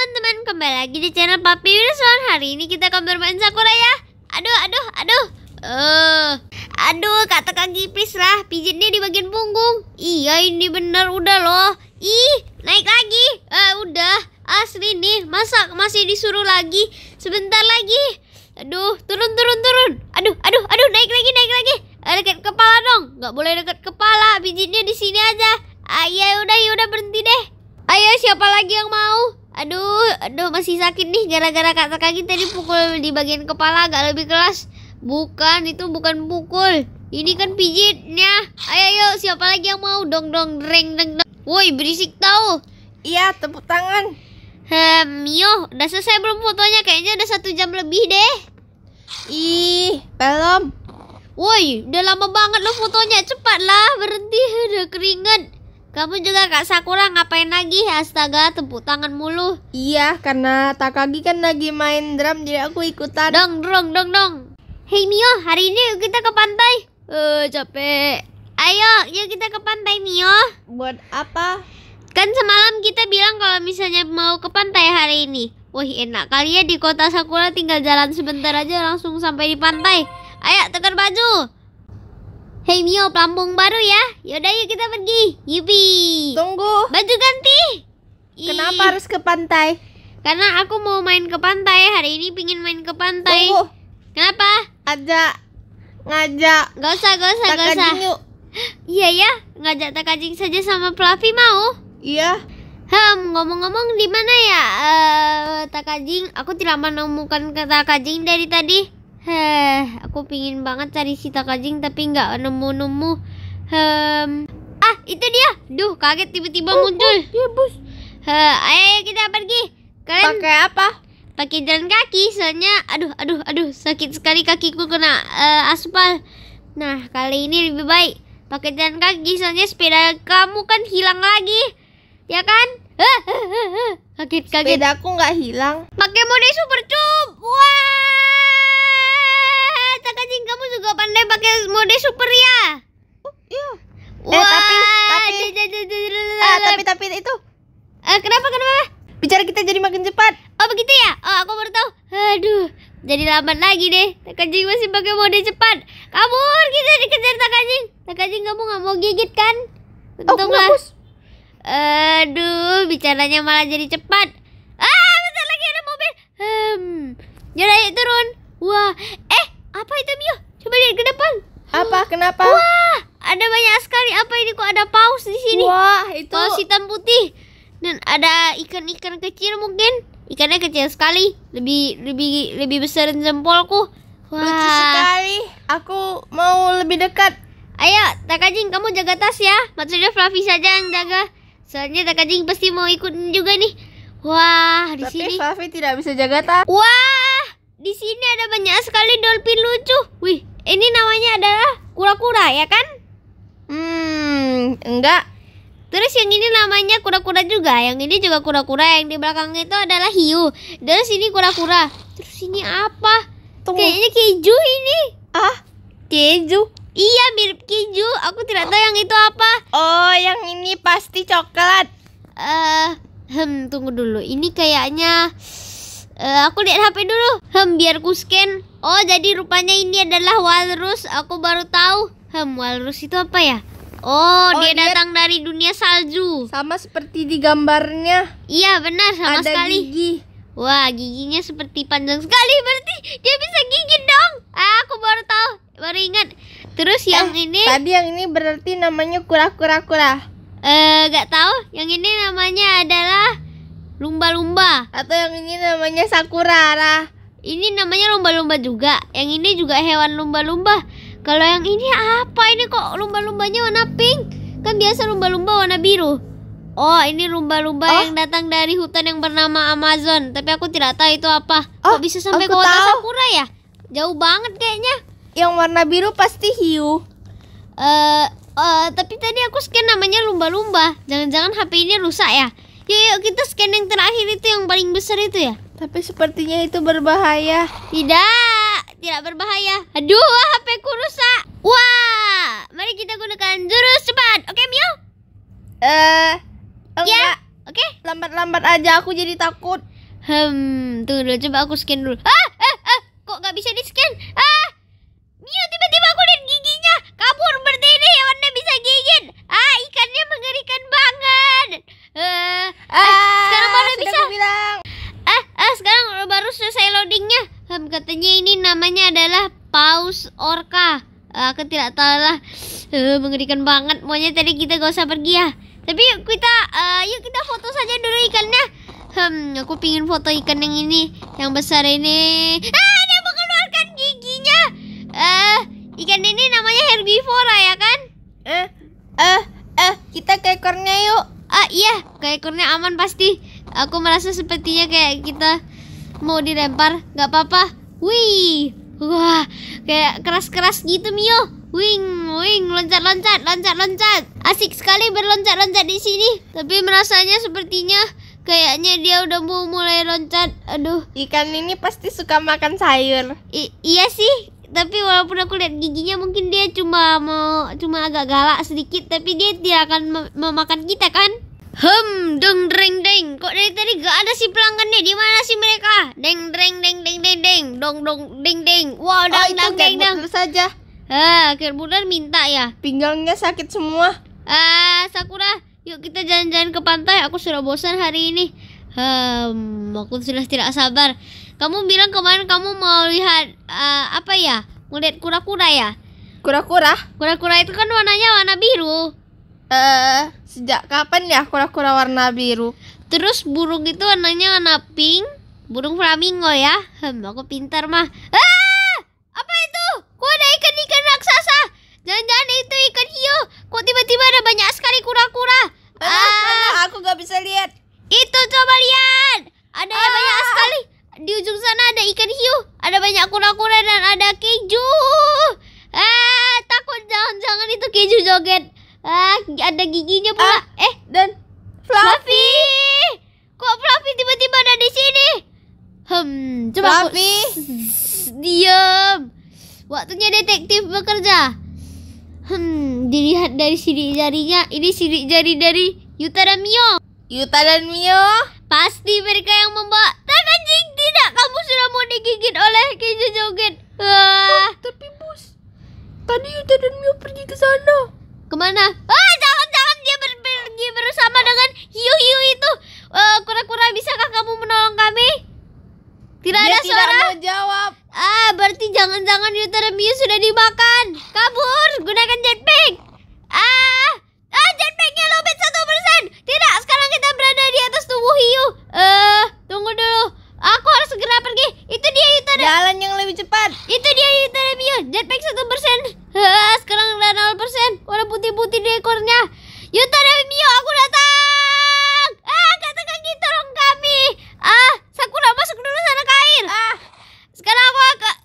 teman-teman, kembali lagi di channel Papi Wilson. Hari ini kita akan bermain Sakura ya. Aduh, aduh, aduh. Eh, aduh, kata kaki please lah, pijitnya di bagian punggung. Iya, ini bener udah loh. Ih, naik lagi. Eh, udah. Asli nih, masa masih disuruh lagi? Sebentar lagi. Aduh, turun, turun, turun. Aduh, aduh, aduh, naik lagi, naik lagi. Eh, dekat kepala dong. Nggak boleh dekat kepala. Pijitnya di sini aja. Ah, ya udah, ya udah berhenti deh. Ayo, siapa lagi yang mau? Aduh, aduh masih sakit nih gara-gara kata kaki tadi pukul di bagian kepala agak lebih keras. Bukan, itu bukan pukul. Ini kan pijitnya. Ayo, ayo, siapa lagi yang mau? Dong, dong, reng, deng, deng. Woi, berisik tahu. Iya, tepuk tangan. Hmm, Mio, udah selesai belum fotonya? Kayaknya udah satu jam lebih deh. Ih, belum. Woi, udah lama banget lo fotonya. Cepatlah, berhenti. Udah keringet. Kamu juga Kak Sakura ngapain lagi? Astaga, tepuk tangan mulu. Iya, karena Takagi kan lagi main drum jadi aku ikutan. Dong, dong, dong, dong. Hei Mio, hari ini yuk kita ke pantai. Eh, capek. Ayo, yuk kita ke pantai Mio. Buat apa? Kan semalam kita bilang kalau misalnya mau ke pantai hari ini. Wah, enak kali ya di kota Sakura tinggal jalan sebentar aja langsung sampai di pantai. Ayo, tukar baju. Hei Mio, pelampung baru ya. Yaudah yuk kita pergi. Yupi. Tunggu. Baju ganti. Ih, Kenapa harus ke pantai? Karena aku mau main ke pantai. Hari ini pingin main ke pantai. Tunggu. Kenapa? Ajak ngajak Gak usah, gak usah, gak usah. Yuk. Iya ya, ngajak Takajing saja sama Fluffy mau. Iya. Hmm, ngomong-ngomong di mana ya eh Takajing? Aku tidak menemukan kata Takajing dari tadi. Heh, aku pingin banget cari si Takajing tapi nggak nemu-nemu. Hmm, ah itu dia. Duh, kaget tiba-tiba muncul. Iya, Bos. Heh, ayo, kita pergi. Kalian Pakai apa? pakai jalan kaki soalnya aduh aduh aduh sakit sekali kakiku kena eh, aspal nah kali ini lebih baik pakai jalan kaki soalnya sepeda kamu kan hilang lagi ya kan kaget kaget Sepedaku nggak hilang. pakai mode super cup wah juga pandai pakai mode super ya Iya. wah Eh, tapi- tapi- Ah, tapi tapi itu Eh, kenapa kenapa bicara kita jadi makin cepat. Oh begitu ya? Oh aku baru tahu. Aduh, jadi lambat lagi deh. Takajing masih pakai mode cepat. Kabur kita dikejar Takajing. Takajing kamu nggak mau gigit kan? Oh, Untunglah. Bos. Aduh, bicaranya malah jadi cepat. Ah, bentar lagi ada mobil. Hmm, yaudah yuk turun. Wah, eh apa itu Mio? Coba lihat ke depan. Apa? Kenapa? Wah, ada banyak sekali. Apa ini kok ada paus di sini? Wah, itu Paus hitam putih dan ada ikan-ikan kecil mungkin ikannya kecil sekali lebih lebih lebih besar dari jempolku lucu wah sekali. Aku mau lebih dekat. ayo Takajing kamu jaga tas ya maksudnya Fluffy saja yang jaga soalnya Takajing pasti mau ikut juga nih wah di Tapi sini Fluffy tidak bisa jaga tas. wah di sini ada banyak sekali dolphin lucu wih ini namanya adalah kura-kura ya kan Hmm, enggak. Terus yang ini namanya kura-kura juga. Yang ini juga kura-kura. Yang di belakang itu adalah hiu. Terus ini kura-kura. Terus ini apa? Tunggu. Kayaknya keju ini. Ah, keju. Iya mirip keju. Aku tidak tahu yang itu apa. Oh, yang ini pasti coklat. Eh, hmm, tunggu dulu. Ini kayaknya eh aku lihat HP dulu. Hmm, biar ku scan. Oh, jadi rupanya ini adalah walrus. Aku baru tahu. Hmm, walrus itu apa ya? Oh, Oh, dia dia- datang dari dunia salju. Sama seperti di gambarnya. Iya, benar sama ada sekali. gigi. Wah, giginya seperti panjang sekali. Berarti dia bisa gigit dong. Ah, aku baru tahu, baru ingat. Terus yang Eh, ini, Tadi yang ini berarti namanya kura-kura kura. eh, nggak tahu. Yang ini namanya adalah lumba-lumba. Atau yang ini namanya sakura. Lah. Ini namanya lumba-lumba juga. Yang ini juga hewan lumba-lumba. Kalau yang ini apa? Ini kok lumba-lumbanya warna pink? Kan biasa lumba-lumba warna biru. Oh, ini lumba-lumba Oh. yang datang dari hutan yang bernama Amazon. Tapi aku tidak tahu itu apa. Kok Oh, bisa sampai ke kota tahu. Sakura ya? Jauh banget kayaknya. Yang warna biru pasti hiu. Eh, eh, tapi tadi aku scan namanya lumba-lumba. Jangan-jangan HP ini rusak ya? Yuk, yuk kita scan yang terakhir itu yang paling besar itu ya. Tapi sepertinya itu berbahaya. Tidak, tidak berbahaya. Aduh, HP ku rusak. Wah, mari kita gunakan jurus cepat. Oke, Mio? Eh, Ya. enggak. Oke? Lambat-lambat aja aku jadi takut. Hmm, tunggu dulu, coba aku scan dulu. Ah, ah, ah, kok nggak bisa di scan? Ah, Mio tiba-tiba aku lihat giginya kabur berarti ini hewannya bisa gigit. Ah, ikannya mengerikan banget. Eh, Ah, sekarang baru sudah bisa. aku bilang. ah, ah, baru selesai loadingnya. Katanya ini namanya adalah paus orca. Ah, aku tidak tahu lah. Eh, mengerikan banget. Maunya tadi kita gak usah pergi ya. Tapi yuk kita, eh, yuk kita foto saja dulu ikannya. Hmm, aku pingin foto ikan yang ini, yang besar ini. Ah, dia mengeluarkan giginya. Eh, ikan ini namanya herbivora ya kan? Eh, eh, eh, kita ke ekornya yuk. Ah iya, kayak ekornya aman pasti. Aku merasa sepertinya kayak kita mau dilempar. Gak apa-apa. Wih, wah, kayak keras-keras gitu Mio. Wing, wing, loncat-loncat, loncat-loncat. Asik sekali berloncat-loncat di sini. Tapi merasanya sepertinya kayaknya dia udah mau mulai loncat. Aduh, Ikan ini pasti suka makan sayur. I- iya sih. Tapi walaupun aku lihat giginya mungkin dia cuma mau cuma agak galak sedikit tapi dia tidak akan mem- memakan kita kan? Hem, deng deng deng. Kok dari tadi gak ada si pelanggannya? Di mana sih mereka? Deng deng deng deng deng deng. Dong dong deng deng. Wow, Oh, dang itu dang deng dang. Cat saja. Ah, Kerbulan minta ya. Pinggangnya sakit semua. Ah, Sakura, yuk kita jalan-jalan ke pantai. Aku sudah bosan hari ini. Hmm, aku sudah tidak sabar. Kamu bilang kemarin kamu mau lihat ah, apa ya? Ngeliat kura-kura ya? Kura-kura. Kura-kura itu kan warnanya warna biru. Eh, sejak kapan ya kura-kura warna biru? Terus burung itu warnanya warna pink. Burung flamingo ya. Hmm, aku pintar mah. Ah! Apa itu? Kok ada ikan-ikan raksasa? Jangan-jangan itu ikan hiu. Kok tiba-tiba ada banyak sekali kura-kura? Mana, Ah! mana? Aku gak bisa lihat. Itu coba lihat. Ada yang Ah. banyak sekali. Di ujung sana ada ikan hiu. Ada banyak kura-kura dan ada keju. Ah, takut jangan-jangan itu keju joget. Ah, ada giginya pula. Ah. Eh, Dan Fluffy. Kok Fluffy tiba-tiba ada di sini? Hmm, coba Fluffy. Diam. Waktunya detektif bekerja. Hmm, dilihat dari sidik jarinya. Ini sidik jari dari Yuta dan Mio. Yuta dan Mio. Pasti mereka yang membawa Tak anjing Tidak Kamu sudah mau digigit oleh keju joget Wah Tapi bos, tadi Yuta dan Mio pergi ke sana. Ke mana Ah jangan-jangan dia ber- pergi bersama dengan hiu-hiu itu Eh, Kura-kura bisakah kamu menolong kami Tidak Dia ada tidak suara mau jawab. Ah berarti jangan-jangan Yuta dan Mio sudah dimakan Kabur Gunakan jetpack Ah Ah jetpacknya lobet satu persen Tidak sekarang kita berada di atas tubuh hiu Eh tunggu dulu Aku harus segera pergi Itu dia Yuta dan Jalan yang lebih cepat. Itu dia Yuta dan Mio Jetpack satu persen Ah sekarang udah nol persen Warna putih-putih di ekornya Yuta dan Mio aku datang Ah kata kaki tolong kami Ah Sakura masuk dulu sana ke air Ah, sekarang aku agak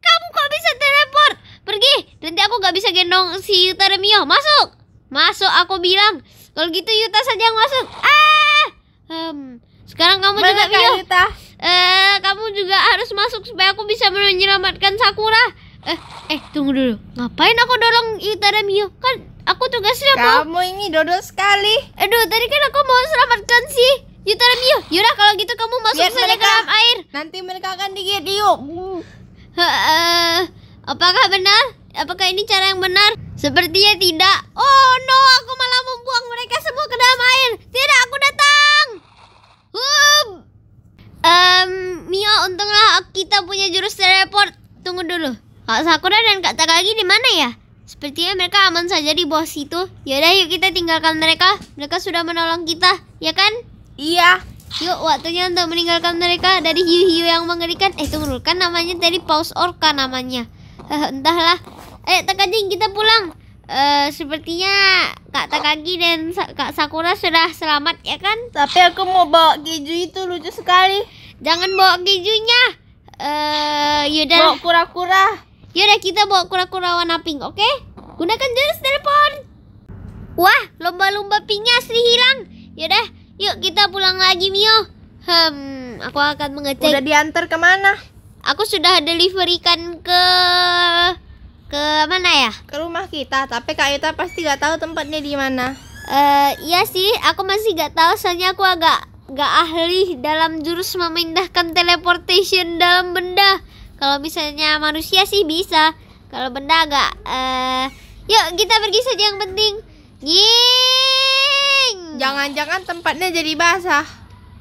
Kamu kok bisa teleport? Pergi Nanti aku gak bisa gendong si Yuta dan Mio Masuk Masuk aku bilang Kalau gitu Yuta saja yang masuk Ah Hmm Sekarang kamu juga mana Kak Mio Yuta? Eh kamu juga harus masuk Supaya aku bisa menyelamatkan Sakura Eh Eh tunggu dulu Ngapain aku dorong Yuta dan Mio Kan aku tugasnya mau Kamu ini dodol sekali. Aduh tadi kan aku mau selamatkan si Yuta dan Mio Yaudah kalau gitu kamu masuk Lihat saja ke dalam air Nanti mereka akan digigit yuk. Eh, apakah benar? Apakah ini cara yang benar? Sepertinya tidak. Oh no, aku malah membuang mereka semua ke dalam air. Tidak, aku datang. Hum. Em, Mio, untunglah kita punya jurus teleport. Tunggu dulu. Kak Sakura dan Kak Takagi di mana ya? Sepertinya mereka aman saja di bawah situ. Yaudah, yuk kita tinggalkan mereka. Mereka sudah menolong kita, ya kan? Iya. Yuk, waktunya untuk meninggalkan mereka dari hiu-hiu yang mengerikan. Eh, tunggu dulu. Kan namanya tadi paus orca namanya. Eh, entahlah. Eh, Takagi, kita pulang. Eh, sepertinya Kak Takagi dan Sa- Kak Sakura sudah selamat, ya kan? Tapi aku mau bawa keju itu lucu sekali. Jangan bawa kejunya. Eh, yaudah. Bawa kura-kura. Yaudah, kita bawa kura-kura warna pink, oke? Gunakan jurus telepon. Wah, lomba-lomba pinknya asli hilang. Yaudah, yuk kita pulang lagi, Mio. Hmm, aku akan mengecek. Udah diantar ke mana? Aku sudah deliverykan ke ke mana ya? Ke rumah kita. Tapi Kak Yuta pasti gak tahu tempatnya di mana. Eh, iya sih, aku masih gak tahu soalnya aku agak gak ahli dalam jurus memindahkan teleportation dalam benda. Kalau misalnya manusia sih bisa. Kalau benda agak eh yuk kita pergi saja yang penting. Ying. Jangan-jangan tempatnya jadi basah.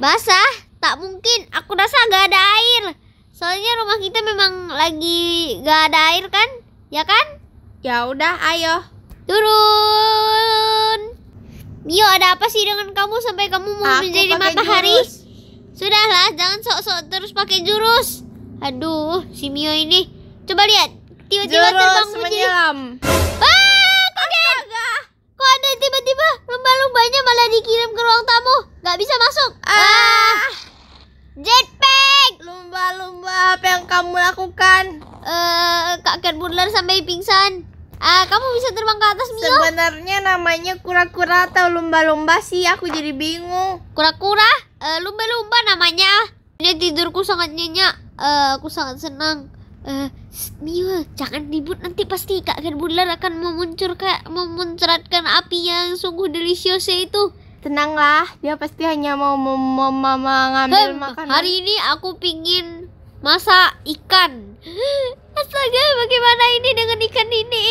Basah? Tak mungkin. Aku rasa gak ada air. Soalnya rumah kita memang lagi gak ada air kan? Ya kan? Ya udah, ayo. Turun. Mio, ada apa sih dengan kamu sampai kamu mau Aku menjadi matahari? jurus. Sudahlah, jangan sok-sok terus pakai jurus. Aduh, si Mio ini. Coba lihat, tiba-tiba terbang menjadi. menyelam. Ah, kaget. Kok ada tiba-tiba lumba-lumbanya malah dikirim ke ruang tamu? Gak bisa masuk. Ah, jetpack. Lumba-lumba, apa yang kamu lakukan? Eh, Kak Cat sampai pingsan. Ah, kamu bisa terbang ke atas Mio? Sebenarnya namanya kura-kura atau lumba-lumba sih, aku jadi bingung. Kura-kura, eh, lumba-lumba namanya. Ini tidurku sangat nyenyak. Eh, aku sangat senang. Eh, shh, Mio, jangan ribut nanti pasti Kak Ken Bular akan memuncurkan memuncratkan api yang sungguh delicious itu. Tenanglah, dia pasti hanya mau mengambil makanan. hari ini aku pingin masak ikan. Astaga, bagaimana ini dengan ikan ini?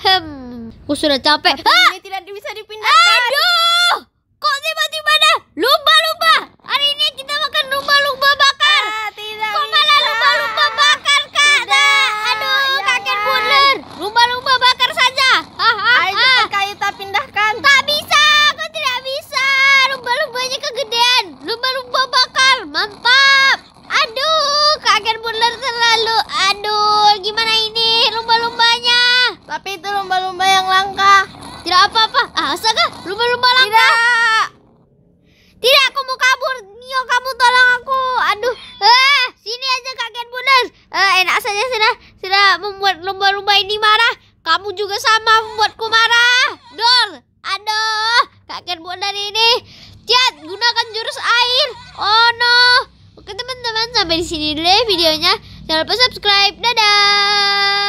Hem, aku sudah capek. Ah, ini tidak bisa dipindahkan. Aduh! Kok tiba-tiba ada lumba-lumba? Hari ini kita makan lumba-lumba bakar. Ah, tidak Kok bisa. malah lumba-lumba bakar, Kak? Nah, aduh, ya kakek Allah. buler. Lumba-lumba bakar saja. Ah, ah, Ayo ah. cepat kayu tak pindahkan. Tak bisa, kok tidak bisa. Lumba-lumbanya kegedean. Lumba-lumba bakar, mantap. Aduh, kakek buler terlalu. Aduh, gimana ini lumba-lumbanya? Tapi itu lumba-lumba yang langka. Tidak apa-apa. Ah, astaga, lumba-lumba langka. Tidak. Tidak, aku mau kabur. Nio, kamu tolong aku. Aduh, ah, sini aja kakek Budas. Eh, enak saja sudah sudah membuat lumba-lumba ini marah. Kamu juga sama membuatku marah. Dol, aduh, kakek Budas ini. Ciat, gunakan jurus air. Oh no. Oke teman-teman, sampai di sini dulu ya videonya. Jangan lupa subscribe. Dadah.